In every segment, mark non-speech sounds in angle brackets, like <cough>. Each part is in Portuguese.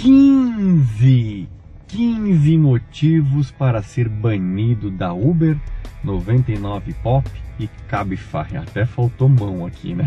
15, 15 motivos para ser banido da Uber, 99 Pop e Cabify. Até faltou mão aqui, né?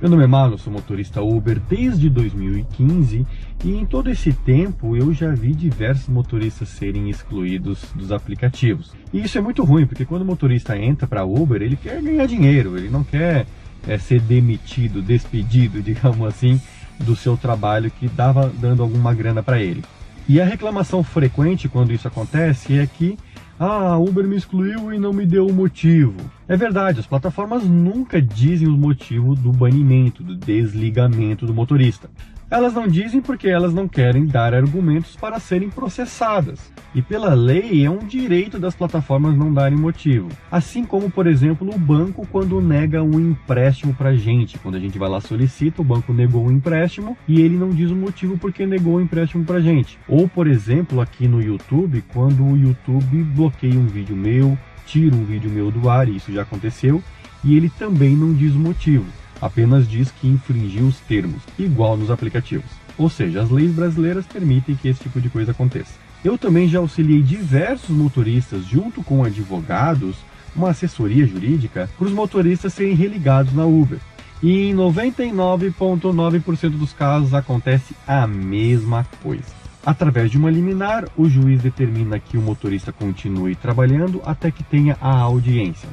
Meu nome é Marlon, sou motorista Uber desde 2015 e em todo esse tempo eu já vi diversos motoristas serem excluídos dos aplicativos. E isso é muito ruim, porque quando o motorista entra para Uber, ele quer ganhar dinheiro, ele não quer é, ser demitido, despedido, <laughs> digamos assim, do seu trabalho que dava dando alguma grana para ele. E a reclamação frequente quando isso acontece é que ah, a Uber me excluiu e não me deu o motivo. É verdade, as plataformas nunca dizem o motivo do banimento, do desligamento do motorista. Elas não dizem porque elas não querem dar argumentos para serem processadas. E pela lei é um direito das plataformas não darem motivo. Assim como, por exemplo, o banco quando nega um empréstimo para gente. Quando a gente vai lá solicita, o banco negou um empréstimo e ele não diz o motivo porque negou o empréstimo para gente. Ou, por exemplo, aqui no YouTube, quando o YouTube bloqueia um vídeo meu, tira um vídeo meu do ar, e isso já aconteceu, e ele também não diz o motivo apenas diz que infringiu os termos, igual nos aplicativos. Ou seja, as leis brasileiras permitem que esse tipo de coisa aconteça. Eu também já auxiliei diversos motoristas, junto com advogados, uma assessoria jurídica, para os motoristas serem religados na Uber. E em 99,9% dos casos acontece a mesma coisa. Através de uma liminar, o juiz determina que o motorista continue trabalhando até que tenha a audiência.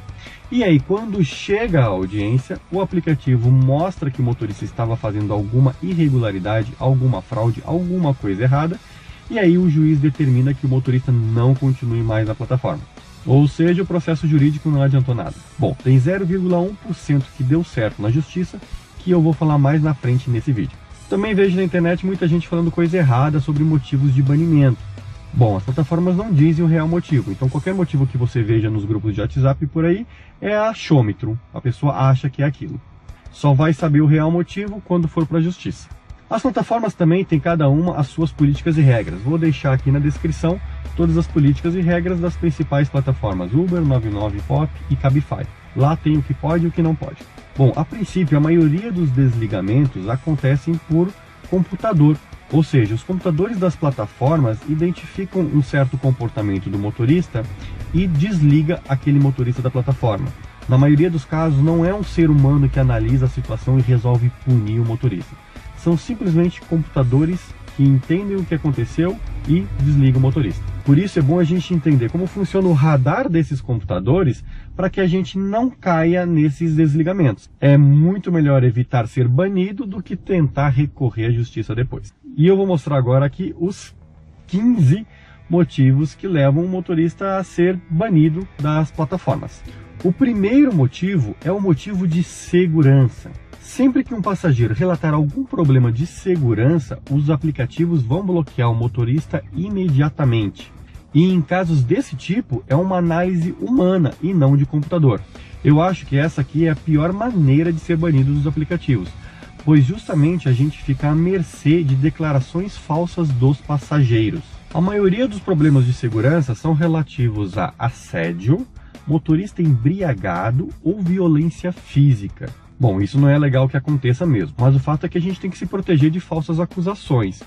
E aí, quando chega a audiência, o aplicativo mostra que o motorista estava fazendo alguma irregularidade, alguma fraude, alguma coisa errada, e aí o juiz determina que o motorista não continue mais na plataforma. Ou seja, o processo jurídico não adiantou nada. Bom, tem 0,1% que deu certo na justiça, que eu vou falar mais na frente nesse vídeo. Também vejo na internet muita gente falando coisa errada sobre motivos de banimento. Bom, as plataformas não dizem o real motivo, então qualquer motivo que você veja nos grupos de WhatsApp por aí é achômetro, a pessoa acha que é aquilo. Só vai saber o real motivo quando for para a justiça. As plataformas também têm cada uma as suas políticas e regras. Vou deixar aqui na descrição todas as políticas e regras das principais plataformas Uber, 99pop e Cabify. Lá tem o que pode e o que não pode. Bom, a princípio a maioria dos desligamentos acontecem por computador, ou seja, os computadores das plataformas identificam um certo comportamento do motorista e desliga aquele motorista da plataforma. Na maioria dos casos, não é um ser humano que analisa a situação e resolve punir o motorista. São simplesmente computadores que entendem o que aconteceu e desligam o motorista. Por isso é bom a gente entender como funciona o radar desses computadores para que a gente não caia nesses desligamentos. É muito melhor evitar ser banido do que tentar recorrer à justiça depois. E eu vou mostrar agora aqui os 15 motivos que levam o motorista a ser banido das plataformas. O primeiro motivo é o motivo de segurança. Sempre que um passageiro relatar algum problema de segurança, os aplicativos vão bloquear o motorista imediatamente. E em casos desse tipo, é uma análise humana e não de computador. Eu acho que essa aqui é a pior maneira de ser banido dos aplicativos, pois justamente a gente fica à mercê de declarações falsas dos passageiros. A maioria dos problemas de segurança são relativos a assédio, motorista embriagado ou violência física. Bom, isso não é legal que aconteça mesmo, mas o fato é que a gente tem que se proteger de falsas acusações.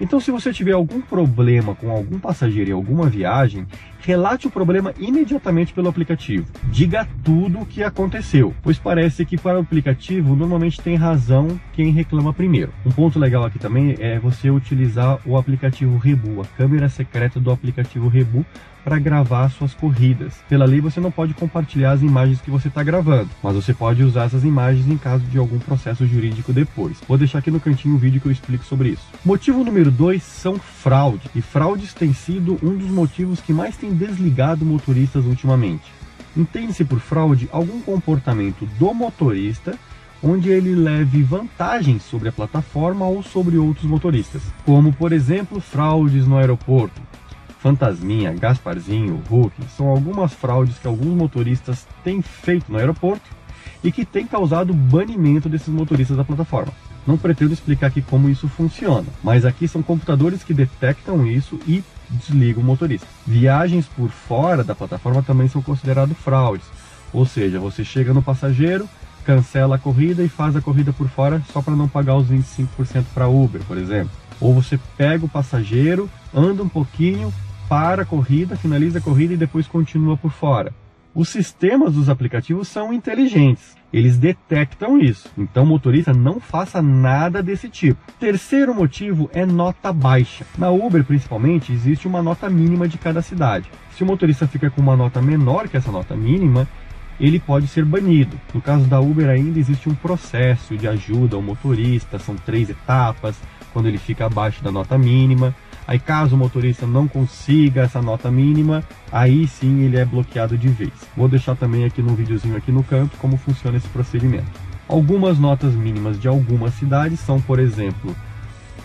Então, se você tiver algum problema com algum passageiro em alguma viagem, relate o problema imediatamente pelo aplicativo. Diga tudo o que aconteceu, pois parece que para o aplicativo normalmente tem razão quem reclama primeiro. Um ponto legal aqui também é você utilizar o aplicativo Rebu, a câmera secreta do aplicativo Rebu, para gravar suas corridas. Pela lei você não pode compartilhar as imagens que você está gravando, mas você pode usar essas imagens em caso de algum processo jurídico depois. Vou deixar aqui no cantinho um vídeo que eu explico sobre isso. Motivo número 2 são fraude, e fraudes tem sido um dos motivos que mais tem desligado motoristas ultimamente. Entende-se por fraude algum comportamento do motorista onde ele leve vantagem sobre a plataforma ou sobre outros motoristas, como por exemplo fraudes no aeroporto, Fantasminha, Gasparzinho, Hulk são algumas fraudes que alguns motoristas têm feito no aeroporto e que têm causado banimento desses motoristas da plataforma. Não pretendo explicar aqui como isso funciona, mas aqui são computadores que detectam isso e desligam o motorista. Viagens por fora da plataforma também são consideradas fraudes, ou seja, você chega no passageiro, cancela a corrida e faz a corrida por fora só para não pagar os 25% para Uber, por exemplo. Ou você pega o passageiro, anda um pouquinho, para a corrida, finaliza a corrida e depois continua por fora. Os sistemas dos aplicativos são inteligentes. Eles detectam isso. Então, motorista, não faça nada desse tipo. Terceiro motivo é nota baixa. Na Uber, principalmente, existe uma nota mínima de cada cidade. Se o motorista fica com uma nota menor que essa nota mínima, ele pode ser banido. No caso da Uber ainda existe um processo de ajuda ao motorista, são três etapas, quando ele fica abaixo da nota mínima. Aí caso o motorista não consiga essa nota mínima, aí sim ele é bloqueado de vez. Vou deixar também aqui no videozinho aqui no canto como funciona esse procedimento. Algumas notas mínimas de algumas cidades são, por exemplo,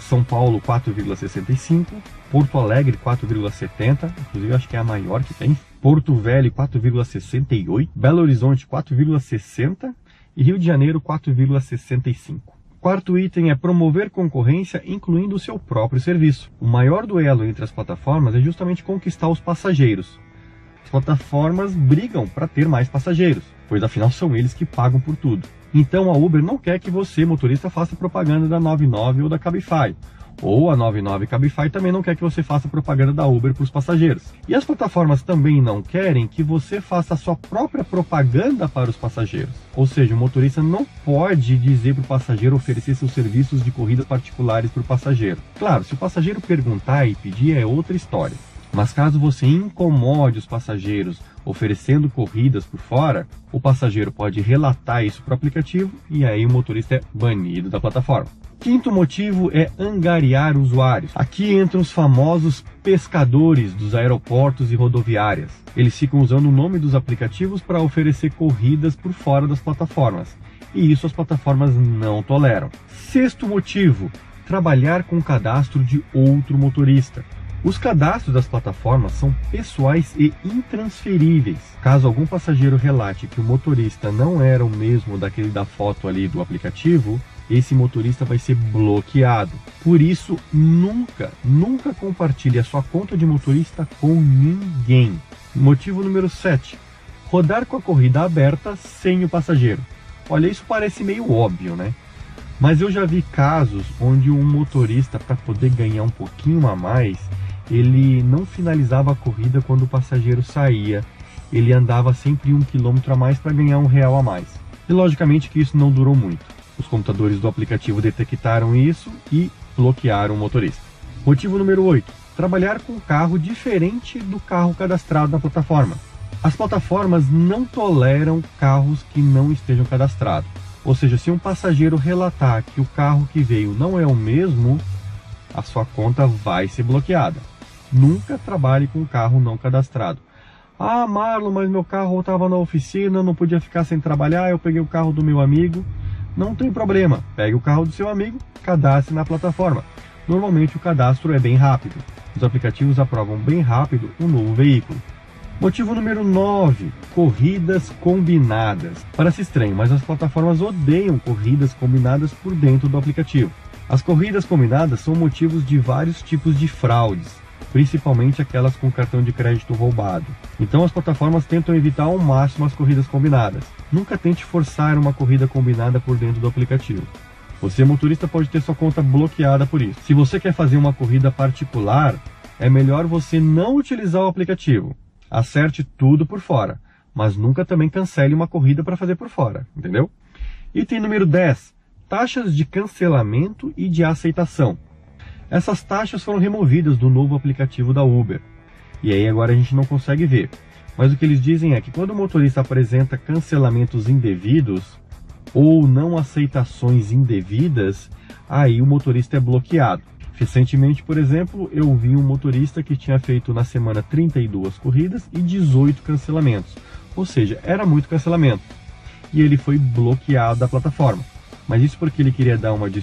São Paulo 4,65, Porto Alegre 4,70, inclusive acho que é a maior que tem, Porto Velho 4,68, Belo Horizonte 4,60 e Rio de Janeiro 4,65. Quarto item é promover concorrência, incluindo o seu próprio serviço. O maior duelo entre as plataformas é justamente conquistar os passageiros. As plataformas brigam para ter mais passageiros, pois afinal são eles que pagam por tudo. Então a Uber não quer que você, motorista, faça propaganda da 99 ou da Cabify. Ou a 99 Cabify também não quer que você faça propaganda da Uber para os passageiros. E as plataformas também não querem que você faça a sua própria propaganda para os passageiros. Ou seja, o motorista não pode dizer para o passageiro oferecer seus serviços de corridas particulares para o passageiro. Claro, se o passageiro perguntar e pedir é outra história. Mas caso você incomode os passageiros oferecendo corridas por fora, o passageiro pode relatar isso para o aplicativo e aí o motorista é banido da plataforma. Quinto motivo é angariar usuários. Aqui entram os famosos pescadores dos aeroportos e rodoviárias. Eles ficam usando o nome dos aplicativos para oferecer corridas por fora das plataformas. E isso as plataformas não toleram. Sexto motivo: trabalhar com o cadastro de outro motorista. Os cadastros das plataformas são pessoais e intransferíveis. Caso algum passageiro relate que o motorista não era o mesmo daquele da foto ali do aplicativo, esse motorista vai ser bloqueado. Por isso, nunca, nunca compartilhe a sua conta de motorista com ninguém. Motivo número 7. Rodar com a corrida aberta sem o passageiro. Olha, isso parece meio óbvio, né? Mas eu já vi casos onde um motorista, para poder ganhar um pouquinho a mais, ele não finalizava a corrida quando o passageiro saía. Ele andava sempre um quilômetro a mais para ganhar um real a mais. E logicamente que isso não durou muito. Os computadores do aplicativo detectaram isso e bloquearam o motorista. Motivo número 8. Trabalhar com um carro diferente do carro cadastrado na plataforma. As plataformas não toleram carros que não estejam cadastrados. Ou seja, se um passageiro relatar que o carro que veio não é o mesmo, a sua conta vai ser bloqueada. Nunca trabalhe com carro não cadastrado. Ah, Marlon, mas meu carro estava na oficina, não podia ficar sem trabalhar, eu peguei o carro do meu amigo. Não tem problema, pegue o carro do seu amigo, cadastre na plataforma. Normalmente o cadastro é bem rápido. Os aplicativos aprovam bem rápido um novo veículo. Motivo número 9: corridas combinadas. Parece estranho, mas as plataformas odeiam corridas combinadas por dentro do aplicativo. As corridas combinadas são motivos de vários tipos de fraudes, principalmente aquelas com cartão de crédito roubado. Então as plataformas tentam evitar ao máximo as corridas combinadas. Nunca tente forçar uma corrida combinada por dentro do aplicativo. Você, motorista, pode ter sua conta bloqueada por isso. Se você quer fazer uma corrida particular, é melhor você não utilizar o aplicativo. Acerte tudo por fora, mas nunca também cancele uma corrida para fazer por fora, entendeu? Item número 10: taxas de cancelamento e de aceitação. Essas taxas foram removidas do novo aplicativo da Uber. E aí agora a gente não consegue ver. Mas o que eles dizem é que quando o motorista apresenta cancelamentos indevidos ou não aceitações indevidas, aí o motorista é bloqueado. Recentemente, por exemplo, eu vi um motorista que tinha feito na semana 32 corridas e 18 cancelamentos. Ou seja, era muito cancelamento. E ele foi bloqueado da plataforma. Mas isso porque ele queria dar uma de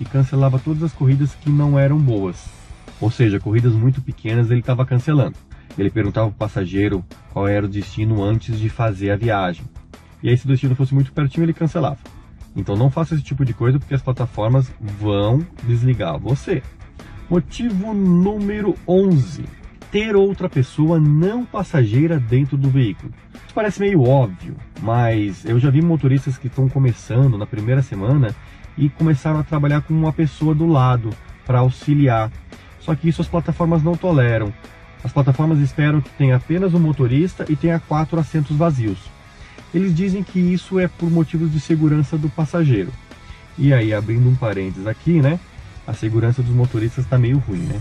e cancelava todas as corridas que não eram boas. Ou seja, corridas muito pequenas ele estava cancelando. Ele perguntava para o passageiro qual era o destino antes de fazer a viagem. E aí, se o destino fosse muito pertinho, ele cancelava. Então não faça esse tipo de coisa porque as plataformas vão desligar você. Motivo número 11. Ter outra pessoa não passageira dentro do veículo. Isso parece meio óbvio, mas eu já vi motoristas que estão começando na primeira semana e começaram a trabalhar com uma pessoa do lado para auxiliar. Só que isso as plataformas não toleram. As plataformas esperam que tenha apenas um motorista e tenha quatro assentos vazios. Eles dizem que isso é por motivos de segurança do passageiro. E aí, abrindo um parênteses aqui, né? A segurança dos motoristas está meio ruim, né?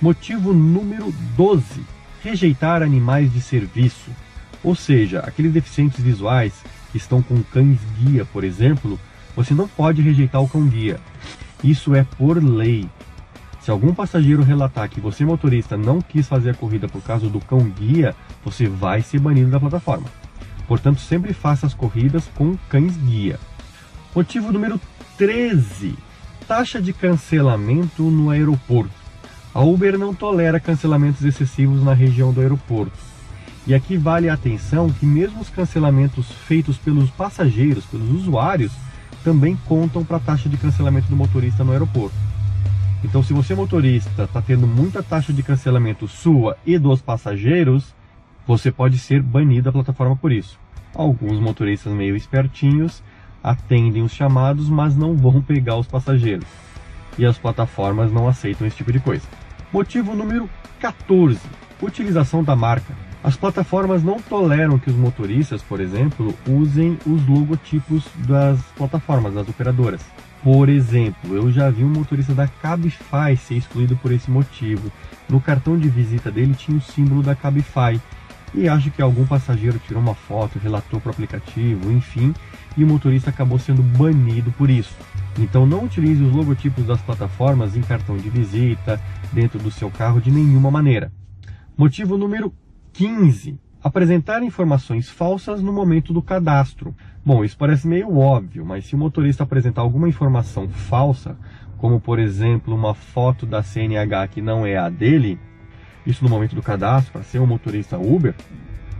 Motivo número 12: rejeitar animais de serviço. Ou seja, aqueles deficientes visuais que estão com cães guia, por exemplo, você não pode rejeitar o cão guia. Isso é por lei. Se algum passageiro relatar que você, motorista, não quis fazer a corrida por causa do cão guia, você vai ser banido da plataforma. Portanto, sempre faça as corridas com cães guia. Motivo número 13: taxa de cancelamento no aeroporto. A Uber não tolera cancelamentos excessivos na região do aeroporto. E aqui vale a atenção que mesmo os cancelamentos feitos pelos passageiros, pelos usuários, também contam para a taxa de cancelamento do motorista no aeroporto. Então, se você motorista está tendo muita taxa de cancelamento sua e dos passageiros, você pode ser banido da plataforma por isso. Alguns motoristas meio espertinhos atendem os chamados, mas não vão pegar os passageiros. E as plataformas não aceitam esse tipo de coisa. Motivo número 14: utilização da marca. As plataformas não toleram que os motoristas, por exemplo, usem os logotipos das plataformas, das operadoras. Por exemplo, eu já vi um motorista da Cabify ser excluído por esse motivo. No cartão de visita dele tinha o símbolo da Cabify. E acho que algum passageiro tirou uma foto, relatou para o aplicativo, enfim, e o motorista acabou sendo banido por isso. Então não utilize os logotipos das plataformas em cartão de visita, dentro do seu carro de nenhuma maneira. Motivo número 15 apresentar informações falsas no momento do cadastro. Bom, isso parece meio óbvio, mas se o motorista apresentar alguma informação falsa, como por exemplo uma foto da CNH que não é a dele, isso no momento do cadastro, para ser um motorista Uber,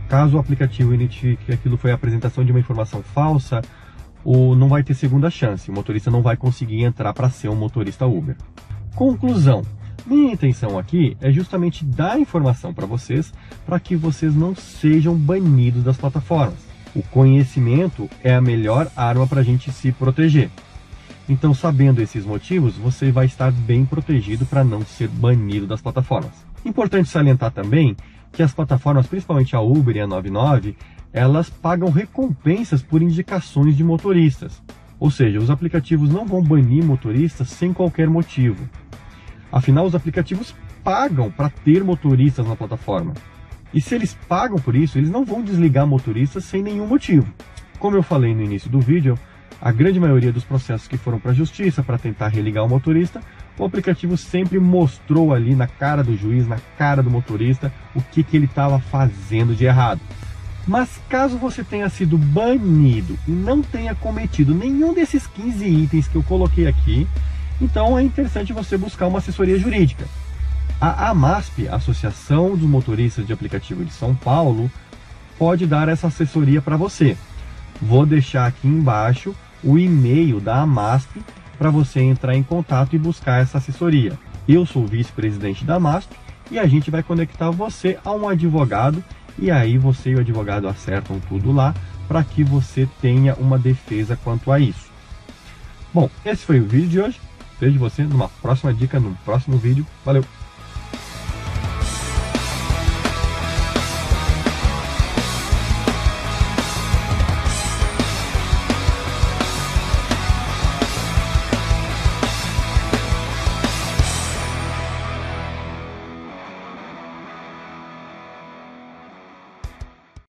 caso o aplicativo identifique que aquilo foi a apresentação de uma informação falsa, ou não vai ter segunda chance, o motorista não vai conseguir entrar para ser um motorista Uber. Conclusão: minha intenção aqui é justamente dar informação para vocês para que vocês não sejam banidos das plataformas. O conhecimento é a melhor arma para a gente se proteger. Então, sabendo esses motivos, você vai estar bem protegido para não ser banido das plataformas. Importante salientar também que as plataformas, principalmente a Uber e a 99, elas pagam recompensas por indicações de motoristas. Ou seja, os aplicativos não vão banir motoristas sem qualquer motivo. Afinal, os aplicativos pagam para ter motoristas na plataforma. E se eles pagam por isso, eles não vão desligar motoristas sem nenhum motivo. Como eu falei no início do vídeo, a grande maioria dos processos que foram para a justiça para tentar religar o motorista, o aplicativo sempre mostrou ali na cara do juiz, na cara do motorista, o que, que ele estava fazendo de errado. Mas caso você tenha sido banido e não tenha cometido nenhum desses 15 itens que eu coloquei aqui, então é interessante você buscar uma assessoria jurídica. A AMASP, Associação dos Motoristas de Aplicativo de São Paulo, pode dar essa assessoria para você. Vou deixar aqui embaixo o e-mail da AMASP para você entrar em contato e buscar essa assessoria. Eu sou vice-presidente da AMASP e a gente vai conectar você a um advogado e aí você e o advogado acertam tudo lá para que você tenha uma defesa quanto a isso. Bom, esse foi o vídeo de hoje. Vejo você numa próxima dica, no próximo vídeo. Valeu!